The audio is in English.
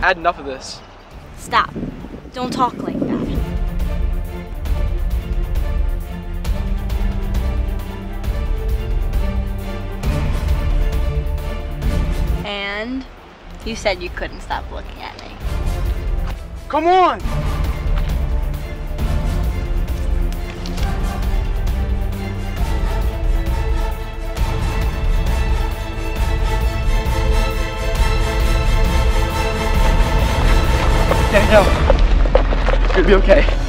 had enough of this. Stop. Don't talk like that. And you said you couldn't stop looking at me. Come on! Danielle, it's gonna be okay.